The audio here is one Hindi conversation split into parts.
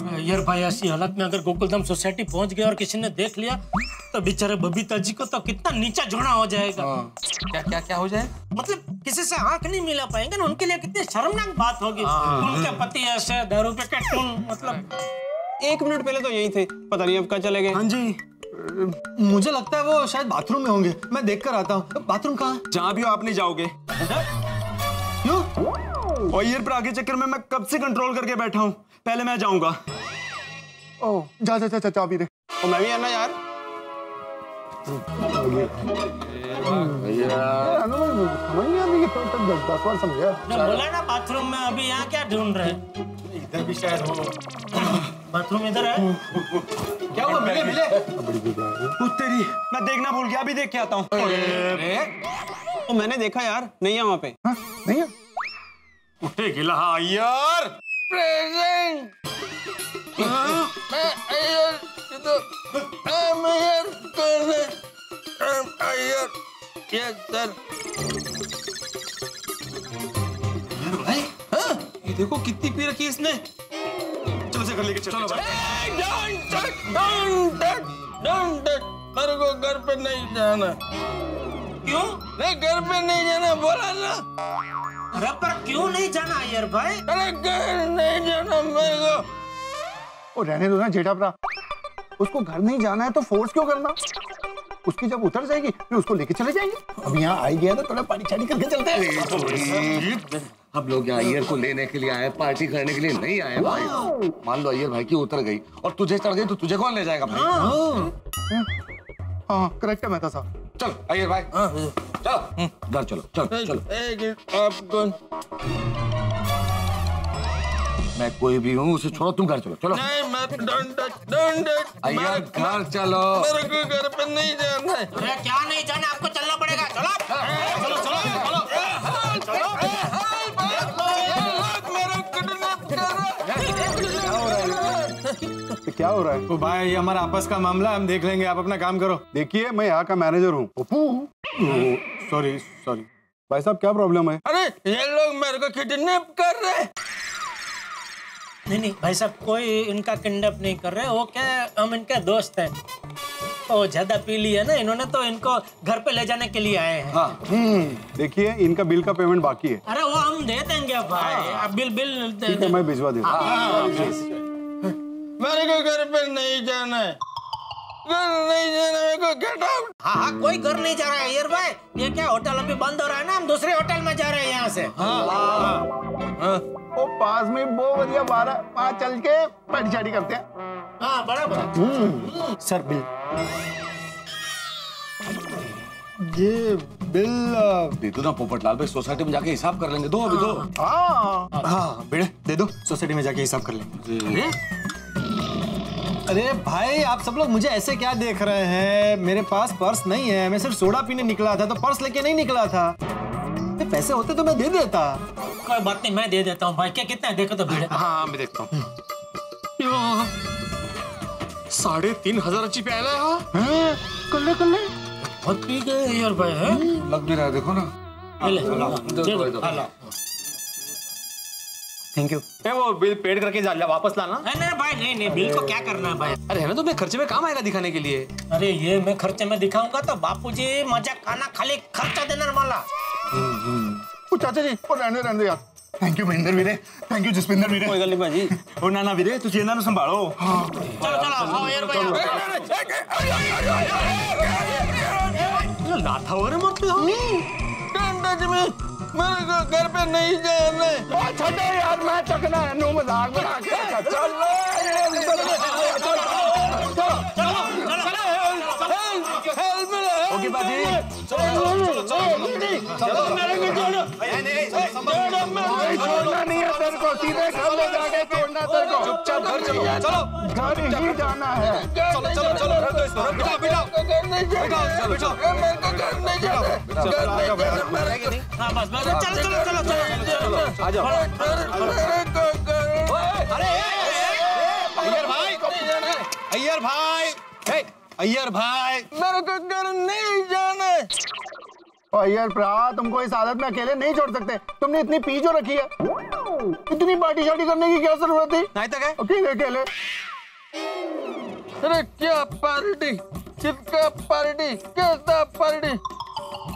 यार भाई ऐसी हालत में अगर गोकुलधाम सोसाइटी पहुँच गया और किसी ने देख लिया तो बेचारे बबीता जी को तो कितना नीचा झोना हो जाएगा। क्या क्या क्या हो जाए? मतलब किसी से आँख नहीं मिला पाएँगे ना उनके लिए कितनी शर्मनाक बात होगी। उनके पति ऐसे दारू पे के टून मतलब। एक मिनट पहले तो यही थे पता नहीं अब कहाँ चले गए। हाँ जी। मुझे लगता है वो शायद बाथरूम में होंगे मैं देख कर आता हूँ। बाथरूम कहाँ? जहाँ भी हो आप नहीं जाओगे। क्यों? और ईयर पर आगे चक्कर में मैं कब से कंट्रोल करके बैठा हूँ? पहले मैं जाऊँगा। ओ जा जा जा जा, मैं भी आना यार यार, समझ नहीं आती तो तक दस दस बार समझा बोला ना बाथरूम में अभी यहाँ क्या ढूंढ रहे इधर भी शायद हो। बाथरूम इधर है? क्या हुआ? मिले मिले? तेरी मैं देखना भूल गया अभी देख के आता हूँ। तो मैंने देखा यार नहीं है वहाँ पे। हाँ, नहीं है? उठे गिला यार। प्रेजेंट। मैं अय्यर ये तो I'm है I'm अय्यर यस सर ये देखो कितनी पी रखी इसने। चलो से घर लेके चलो don't touch don't touch don't touch मेरे को घर पे नहीं जाना। क्यों? नहीं घर पे नहीं जाना बोला ना। अरे पर क्यों नहीं जाना यार भाई? अरे घर नहीं जाना मेरे को। वो रहने दो ना जेठा भरा उसको घर नहीं जाना है तो फोर्स क्यों करना? उसकी जब उतर जाएगी फिर उसको लेके चले जाएँगे। अब यहाँ आई गया तो थोड़ा पानी छानी करके चलते हैं। हम लोग यहाँ अय्यर को लेने के लिए आए पार्टी करने के लिए नहीं आए भाई। मान लो अय्यर भाई की उतर गई और तुझे चढ़ गई तो तुझे कौन ले जाएगा भाई? हाँ। करेक्ट है मेहता साहब। चल आइए भाई। चलो घर चलो चलो चलो। आप कौन? मैं कोई भी हूँ उसे छोड़ो तुम घर चलो चलो। नहीं मैं टच डोंट घर चलो। मेरे को घर पे नहीं जाना है। क्या नहीं जाना? आपको चलना पड़ेगा। चलो। चलो चलो चलो। क्या हो रहा है? ओ भाई ये हमारा आपस का मामला है, हम देख लेंगे आप अपना काम करो। देखिए मैं यहाँ का मैनेजर हूँ। सॉरी सॉरी भाई साहब क्या प्रॉब्लम है? अरे ये लोग मेरे को किडनैप कर रहे हैं। नहीं नहीं भाई साहब कोई इनका किडनैप नहीं कर रहे वो क्या हम इनके दोस्त हैं। तो ज़्यादा पी लिया ना इन्होंने तो इनको घर पे ले जाने के लिए आए हैं। हम्म, देखिए इनका बिल का पेमेंट बाकी है। अरे वो हम दे देंगे भाई। आप बिल बिल दे दे मैं भिजवा देता हूँ। मेरे को घर पे नहीं जाना है घर नहीं जाना मेरे को गेट आउट हाँ हाँ कोई घर नहीं जा रहा है यार भाई ये क्या होटल अभी बंद हो रहा है ना हम दूसरे होटल में जा रहे हैं यहाँ से वो पास में वो बढ़िया बारह वहाँ चल के पार्टी शाटी करते हैं हाँ बराबर सर बिल ये बिल दे दो ना पोपट लाल भाई सोसाइटी में जाके हिसाब कर लेंगे दो अभी दो हाँ हाँ बेड़े दे दो सोसाइटी में जाके हिसाब कर लेंगे अरे भाई आप सब लोग मुझे ऐसे क्या देख रहे हैं? मेरे पास पर्स नहीं है। मैं सिर्फ़ सोडा पीने निकला था तो पर्स लेके नहीं निकला था। पैसे होते तो मैं दे देता। कोई बात नहीं मैं दे देता हूँ भाई। क्या कितना देखो तो भीड़ है। हाँ मैं देखता हूँ। साढ़े तीन हज़ार अच्छी प्याला है हाँ? कल्ले कल्ले। बहुत पी गए यार भाई है? लग भी रहा है देखो ना। हाँ। थैंक यू ए, वो बिल पेड करके जा वापस लाना नहीं नहीं भाई नहीं नहीं बिल को क्या करना है भाई अरे है ना तुम्हें खर्चे में काम आएगा दिखाने के लिए अरे ये मैं खर्चे में दिखाऊंगा तो बापूजी मजा खाना खाली खर्चा देना माला ओ चाचा जी ओ रहने रहने दो यार thank you Mahendra Veere thank you Jaswinder वीरे कोई गल नहीं भाजी और नाना वीरे तुझे ਇਹਨਾਂ ਨੂੰ ਸੰਭਾਲੋ चलो चलो आओ यार भाई लाथा हो रहे मत डोंट टच मी मेरे को घर पे नहीं जाने। छोटे यार मैं चकना है नो मज़ाक बना के चल। हेल्प मी ओके बाजी चलो मेरे को छोड़ो छोड़ना नहीं है तेरे को सीधे घर ले जाके छोड़ना तेरे को चुपचाप घर चलो चलो घर ही जाना है चलो चलो चलो रख दो इसको बिठाओ बिठाओ बिठाओ बिठाओ चलो चलो आ जाओ भाई हाँ बस बस चलो चलो चलो चलो आ जाओ अरे अय्यर भाई अय्यर भाई हे, अय्यर भाई। मेरे को घर नहीं जाना है। और यार प्रा तुमको इस आदत में अकेले नहीं छोड़ सकते। तुमने इतनी पी जो रखी है। इतनी पार्टी शार्टी करने की क्या ज़रूरत थी? नहीं तक है अकेले अकेले। अरे क्या पार्टी? चिपका पार्टी कैसा पार्टी?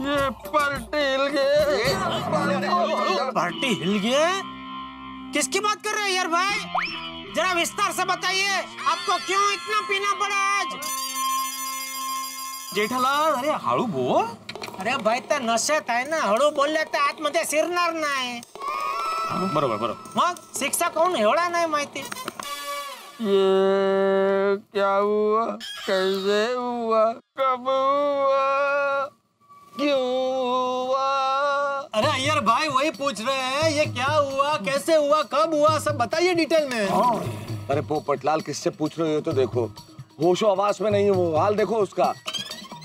ये पार्टी हिल गए पार्टी हिल गए किसकी बात कर रहे हैं यार भाई? जरा विस्तार से बताइए आपको क्यों इतना पीना पड़ा आज? जेठालाल अरे हळू बोल अरे भाई तर नशेत आहे ना हळू बोलले तर आतमध्ये शिरणार नाही बरोबर बरोबर मग शिक्षा कोण एवढा नाही माहिती ये क्या हुआ कैसे हुआ कब हुआ क्यों हुआ अरे अय्यर भाई वही पूछ रहे हैं ये क्या हुआ कैसे हुआ कब हुआ सब बताइए डिटेल में अरे पोपटलाल किससे पूछ रहे हो तो देखो होशो आवाज़ में नहीं है वो हाल देखो उसका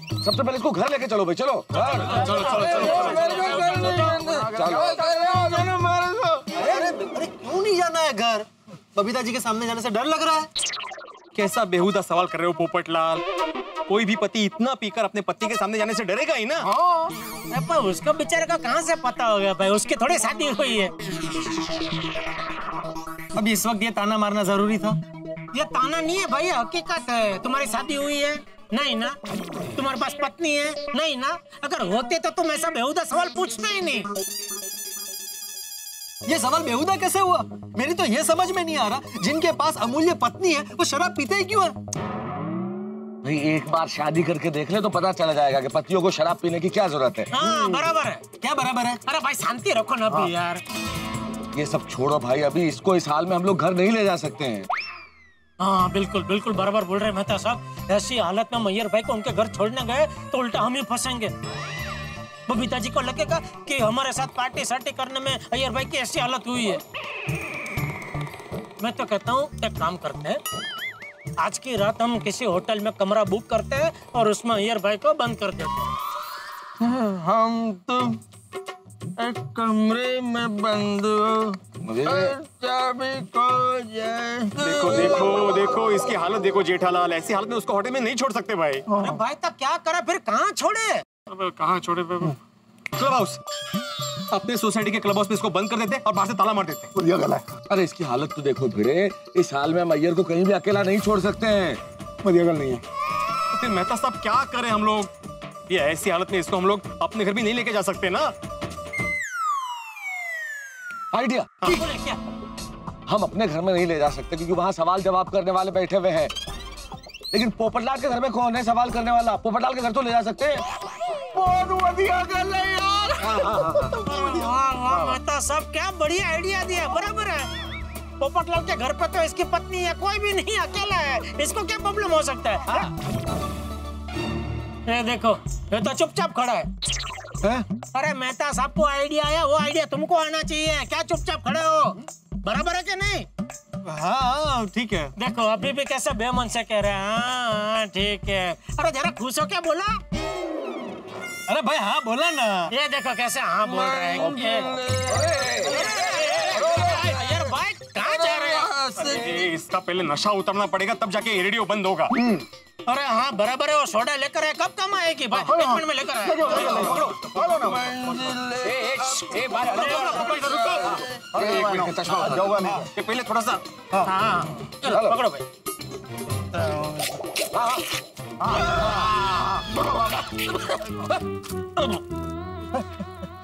सबसे पहले इसको घर लेके चलो भाई चलो घर चलो चलो चलो अरे अरे अरे क्यों नहीं जाना है घर बबीता जी के सामने जाने से डर लग रहा है कैसा बेहुदा सवाल कर रहे हो पोपटलाल कोई भी पति इतना पीकर अपने पति के सामने जाने से डरेगा ही ना पर उसको बेचारे का कहाँ से पता हो गया भाई उसकी थोड़ी शादी हुई है अब इस वक्त ये ताना मारना ज़रूरी था ये ताना नहीं है भाई हकीकत है तुम्हारी शादी हुई है नहीं ना तुम्हारे पास पत्नी है। नहीं ना अगर होते तो तुम ऐसा बेहुदा सवाल पूछते ही नहीं। ये सवाल बेहुदा कैसे हुआ? मेरी तो ये समझ में नहीं आ रहा जिनके पास अमूल्य पत्नी है वो शराब पीते ही क्यों है? भाई एक बार शादी करके देख ले तो पता चला जाएगा कि पतियों को शराब पीने की क्या ज़रूरत है। हाँ बराबर है। क्या बराबर है? अरे भाई शांति रखो ना अभी यार। ये सब छोड़ो भाई अभी इसको इस हाल में हम लोग घर नहीं ले जा सकते हैं। हाँ बिल्कुल बिल्कुल बराबर बोल रहे मेहता साहब। ऐसी हालत में मैयर भाई को उनके घर छोड़ने गए तो उल्टा हम ही फंसेंगे। बबीता जी को लगेगा कि हमारे साथ पार्टी सार्टी करने में अय्यर भाई की ऐसी हालत हुई है। मैं तो कहता हूँ, एक काम करते हैं। आज की रात हम किसी होटल में कमरा बुक करते हैं और उसमें अय्यर भाई को बंद कर देते हैं। हम तुम एक कमरे में बंद हो मुझे। देखो देखो देखो इसकी हालत देखो जेठालाल ऐसी हालत में उसको होटल में नहीं छोड़ सकते भाई। अरे भाई तब क्या करे? फिर कहाँ छोड़े? अब कहाँ छोड़े क्लब हाउस। अपने सोसाइटी के क्लब हाउस में इसको बंद कर देते और बाहर से ताला मार देते। गला है। अरे इसकी हालत तो देखो भिड़े। इस हाल में मैयर को कहीं भी अकेला नहीं छोड़ सकते हैं। बढ़िया गल नहीं है। तो फिर मेहता साहब क्या करें हम लोग? ये ऐसी हालत में इसको हम लोग अपने घर भी नहीं लेके जा सकते ना? आइडिया। हम अपने घर में नहीं ले जा सकते क्योंकि वहाँ सवाल जवाब करने वाले बैठे हुए हैं। लेकिन पोपटलाल के घर में कौन है सवाल करने वाला? पोपटलाल के घर तो ले जा सकते हैं। वाह क्या बढ़िया आइडिया दिया बराबर है। पोपटलाल के घर पे तो इसकी पत्नी है कोई भी नहीं अकेला है। इसको क्या प्रॉब्लम हो सकता है? हाँ? ये देखो ये तो चुपचाप खड़ा है। हैं? अरे मेहता साहब को आइडिया आया वो आइडिया तुमको आना चाहिए क्या चुपचाप खड़े हो बराबर है कि नहीं हाँ हाँ ठीक है देखो अभी भी कैसे बेमन से कह रहे हैं हाँ हाँ, ठीक है अरे जरा खुश हो क्या बोला अरे भाई हाँ बोला ना ये देखो कैसे हाँ बोल रहे हैं यार भाई कहाँ हैं ये इसका पहले नशा उतरना पड़ेगा तब जाके ये रेडियो बंद होगा अरे हाँ बराबर है वो सोडा लेकर है कब कम आएगी भाई एक मिनट में लेकर आए पहले थोड़ा सा हाँ चलो पकड़ो भाई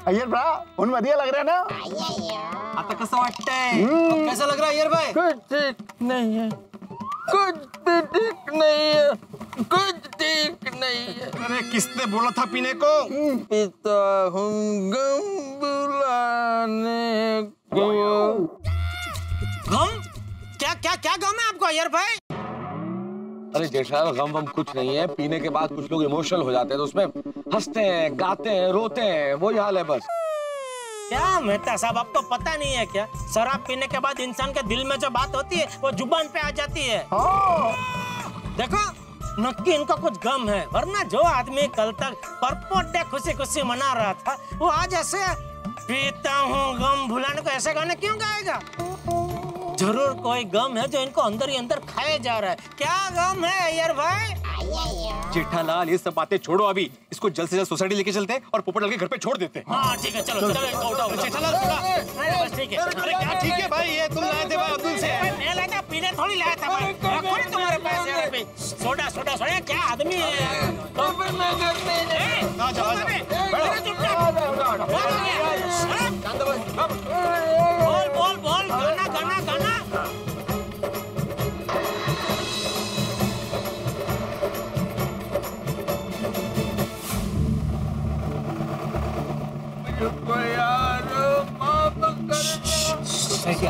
अय्यर भ्रा उन बढ़िया लग रहा है ना? आता कसं वाटतंय? अब कैसा लग रहा है अय्यर भाई? कुछ ठीक नहीं है। कुछ भी ठीक नहीं है। कुछ ठीक नहीं है। अरे किसने बोला था पीने को? पिता हूँ गम बुलाने को। गम? क्या क्या क्या गम है आपको यार भाई? अरे जेठालाल गम वम कुछ नहीं है। पीने के बाद कुछ लोग इमोशनल हो जाते हैं तो उसमें हँसते हैं गाते हैं रोते हैं वही हाल है बस। क्या मेहता साहब आपको पता नहीं है क्या? शराब पीने के बाद इंसान के दिल में जो बात होती है वो ज़ुबान पे आ जाती है। देखो नक्की इनको कुछ गम है वरना जो आदमी कल तक परपोट डे खुशी खुशी मना रहा था वो आज ऐसे पीता हूँ गम भुलाने को ऐसे गाने क्यों गाएगा? ज़रूर कोई गम है जो इनको अंदर ही अंदर खाया जा रहा है। क्या गम है यार भाई? जेठालाल ये सब बातें छोड़ो अभी। इसको जल्द से जल्द सोसाइटी लेके चलते हैं और पोपटलाल के घर पे छोड़ देते हैं। हाँ ठीक है चलो चलो। इनको उठाओ। जेठालाल बस ठीक है। अरे क्या ठीक है भाई ये तुम लाए थे भाई अब्दुल से। मैं लाया था पीने थोड़ी लाया था भाई। सोडा सोडा सोडा क्या आदमी है तो हो हाँ? बोल बोल बोल गाना गाना गाना मुझको यार माफ़ कर अरे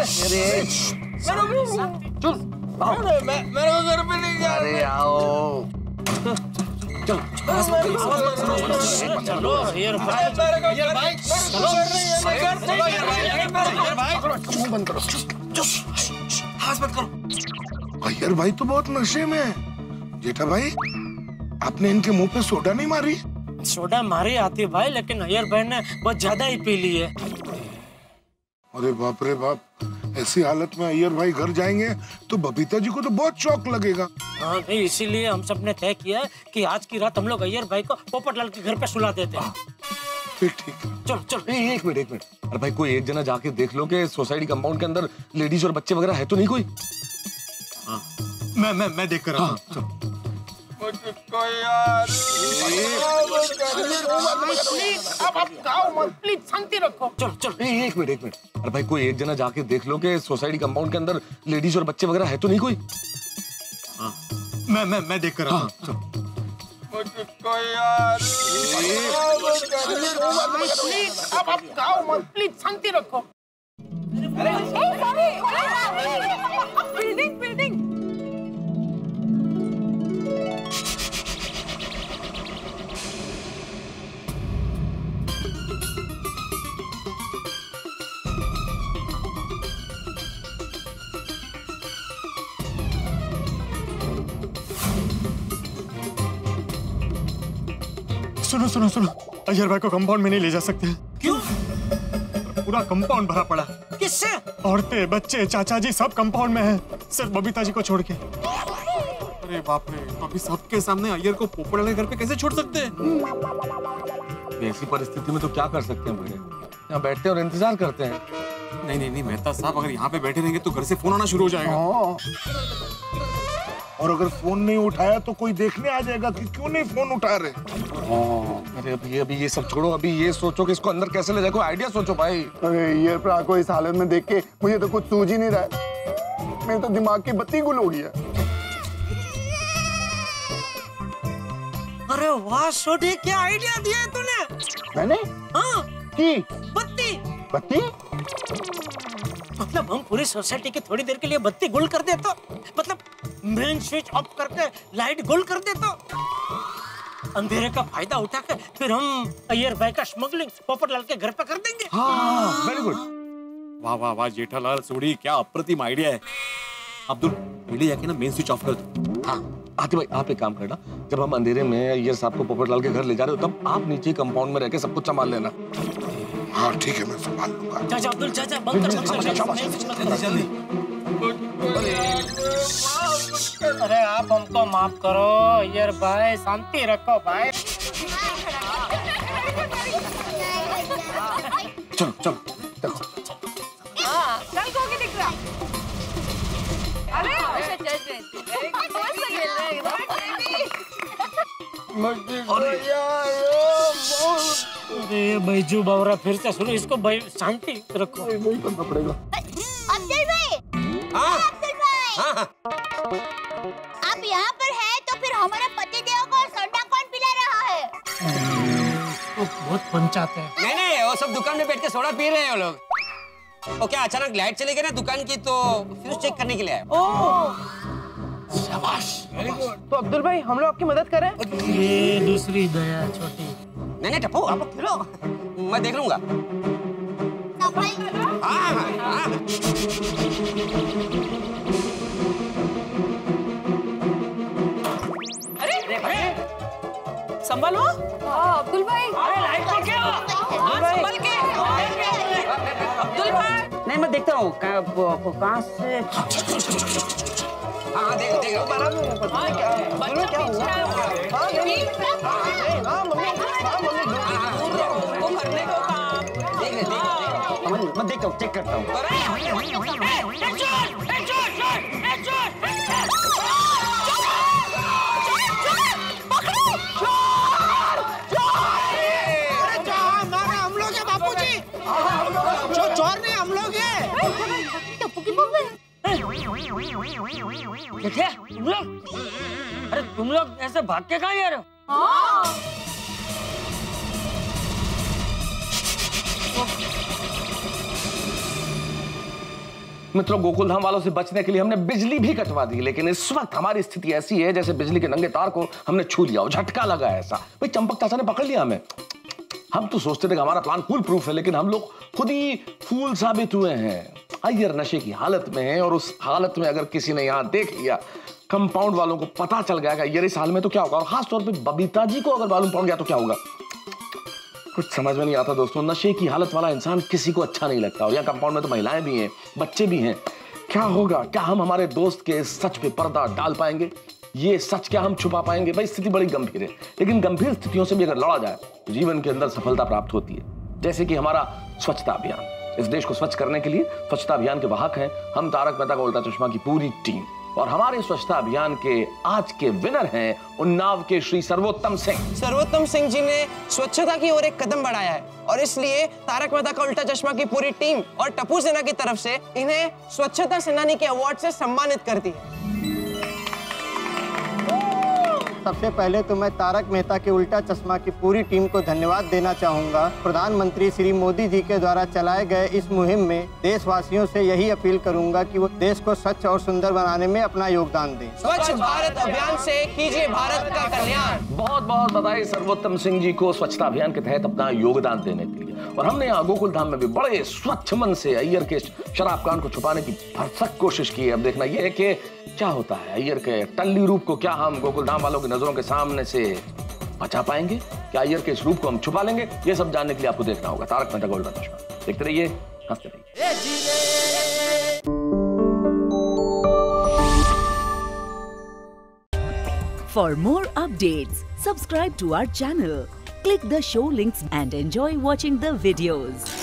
अरे मेरे को चुप अरे मैं मेरे को घर पे नहीं जाना अरे आओ चलो यार भाई भाई तो बहुत नशे में है। जेठा भाई, आपने इनके मुँह पे सोडा नहीं मारी? सोडा मारी आती भाई, लेकिन अय्यर भाई ने बहुत ज़्यादा ही पी ली है। अरे बाप रे बाप ऐसी हालत में अय्यर भाई घर जाएँगे तो बबीता जी को तो बहुत शौक लगेगा। हाँ नहीं इसीलिए हम सबने तय किया है कि आज की रात हम लोग अय्यर भाई को पोपटलाल के घर पे सुला देते हैं। ठीक है। चलो चलो। ए, एक मिनट एक मिनट। अरे भाई कोई एक जना जाके देख लो कि सोसाइटी कंपाउंड के अंदर लेडीज़ और बच्चे वगैरह है तो नहीं कोई? मैं मैं मैं देख कर रहा हूँ। मुझको यार चलो। चलो एक मिनट एक मिनट। अरे भाई कोई एक जना जाके देख लो कि सोसाइटी कंपाउंड के अंदर लेडीज़ और बच्चे वगैरह है तो नहीं कोई? मैं मैं मैं देख कर रहा हूँ। मुझको यार बिल्डिंग सुनो सुनो सुनो। अय्यर भाई को कंपाउंड में नहीं ले जा सकते। क्यों? पूरा कंपाउंड भरा पड़ा। किससे? औरतें बच्चे चाचा जी सब कंपाउंड में हैं। सिर्फ़ बबीता जी को छोड़ के। अरे बाप रे तो अभी सबके सामने अय्यर को पोपड़ के घर पे कैसे छोड़ सकते हैं? ऐसी परिस्थिति में तो क्या कर सकते हैं बड़े यहाँ बैठते हैं और इंतज़ार करते हैं। नहीं नहीं नहीं मेहता साहब अगर यहाँ पे बैठे रहेंगे तो घर से फ़ोन आना शुरू हो जाएगा। हाँ। और अगर फ़ोन नहीं उठाया तो कोई देखने आ जाएगा कि क्यों नहीं फ़ोन उठा रहे? अरे अभी अभी ये सब छोड़ो अभी ये सोचो कि इसको अंदर कैसे ले जाए कोई आइडिया सोचो भाई। अरे ये प्रा को इस हालत में देख के मुझे तो कुछ सूझ ही नहीं रहा है। मेरे तो दिमाग की बत्ती गुल हो गई है। अरे वाह छोटे क्या आइडिया दिया तूने? मैंने? हाँ। की? बत्ती। बत्ती? मतलब हम पूरी सोसाइटी की थोड़ी देर के लिए बत्ती गुल कर दे तो मतलब मेन स्विच ऑफ़ करके लाइट गुल कर दे तो अंधेरे का फ़ायदा उठा के फिर हम अय्यर भाई का स्मगलिंग पोपटलाल के घर पे कर देंगे हाँ वेरी गुड वाह वाह वाह जेठालाल सोड़ी क्या अप्रतिम आइडिया है अब्दुल पहले जाके ना मेन स्विच ऑफ़ कर दो हाँ आते भाई आप एक काम करना जब हम अंधेरे में अय्यर साहब को पोपटलाल के घर ले जा रहे हो तब आप नीचे कंपाउंड में रह के सब कुछ संभाल लेना हाँ ठीक है मैं संभाल लूँगा जा अब्दुल जा बंद कर कर अरे आप हमको माफ़ करो यार भाई शांति रखो भाई। चलो चलो देखो। चल को दिख रहा। अरे अच्छा अच्छा अच्छा मस्त खेल रहे हैं अरे बैजू बावरा फिर से सुनो इसको भाई शांति रखो। वही करना पड़ेगा अब्दुल भाई। अब्दुल भाई। आप यहाँ पर हैं तो फिर हमारे पति देव को सोडा कौन पिला रहा है? तो बहुत पंचाते हैं। नहीं नहीं वो सब दुकान में बैठ के सोडा पी रहे हैं वो लोग। वो क्या अचानक लाइट चली गई ना दुकान की तो फ्यूज चेक करने के लिए आए। तो अब्दुल भाई हम लोग आपकी मदद करें? ये दूसरी दया छोटी। नहीं नहीं टप्पू आप लोग खेलो मैं देख लूँगा। हाँ हाँ हाँ। संभालो हाँ, अब्दुल भाई अरे लाइट को क्या हाँ, संभल के अब्दुल भाई नहीं मैं देखता हूँ कहाँ से हाँ देख देख बच्चा पीछे आओ। वो करने को काम देख मैं देखता हूँ चेक करता हूँ देखे तुम लोग अरे तुम लोग ऐसे भाग के कहाँ जा रहे हो? मित्रों गोकुल धाम वालों से बचने के लिए हमने बिजली भी कटवा दी, लेकिन इस वक्त हमारी स्थिति ऐसी है जैसे बिजली के नंगे तार को हमने छू लिया झटका लगा ऐसा। भाई, चंपक चाचा ने पकड़ लिया हमें? हम तो सोचते थे कि हमारा प्लान फुल प्रूफ है, लेकिन हम लोग खुद ही फूल साबित हुए हैं। अय्यर नशे की हालत में है, और उस हालत में अगर किसी ने यहाँ देख लिया कंपाउंड वालों को पता चल गया कि अय्यर इस हाल में तो क्या होगा? और खासतौर पर बबीता जी को अगर मालूम पड़ गया तो क्या होगा? कुछ समझ में नहीं आता दोस्तों, नशे की हालत वाला इंसान किसी को अच्छा नहीं लगता। और यहाँ कंपाउंड में तो महिलाएँ भी हैं, बच्चे भी हैं। क्या होगा? क्या हम हमारे दोस्त के सच पे पर्दा डाल पाएँगे? ये सच क्या हम छुपा पाएँगे? भाई, स्थिति बड़ी गंभीर है। लेकिन गंभीर स्थितियों से भी अगर लड़ा जाए तो जीवन के अंदर सफलता प्राप्त होती है। जैसे कि हमारा स्वच्छता अभियान। इस देश को स्वच्छ करने के लिए स्वच्छता अभियान के वाहक हैं हम तारक मेहता का उल्टा चश्मा की पूरी टीम। और हमारे स्वच्छता अभियान के आज के विनर हैं उन्नाव के श्री सर्वोत्तम सिंह। सर्वोत्तम सिंह जी ने स्वच्छता की ओर एक कदम बढ़ाया है और इसलिए तारक मेहता का उल्टा चश्मा की पूरी टीम और टपू सेना की तरफ़ से इन्हें स्वच्छता सेनानी के अवार्ड से सम्मानित करती है। सबसे पहले तो मैं तारक मेहता के उल्टा चश्मा की पूरी टीम को धन्यवाद देना चाहूँगा। प्रधानमंत्री श्री मोदी जी के द्वारा चलाए गए इस मुहिम में देशवासियों से यही अपील करूँगा कि वो देश को स्वच्छ और सुंदर बनाने में अपना योगदान दें। स्वच्छ भारत अभियान से कीजिए भारत का कल्याण। बहुत बहुत बधाई सर्वोत्तम सिंह जी को स्वच्छता अभियान के तहत अपना योगदान देने के लिए। और हमने यहाँ गोकुल धाम में भी बड़े स्वच्छ मन से अय्यर के शराब कांड को छुपाने की भरसक कोशिश की है। अब देखना यह है कि क्या होता है अय्यर के टल्ली रूप को क्या हम गोकुल धाम वालों की नज़रों के सामने से बचा पाएँगे क्या अय्यर के इस रूप को हम छुपा लेंगे ये सब जानने के लिए आपको देखना होगा तारक मेहता का उल्टा चश्मा देखते रहिए हँसते रहिए For more updates, subscribe to our channel, click the show links and enjoy watching the videos.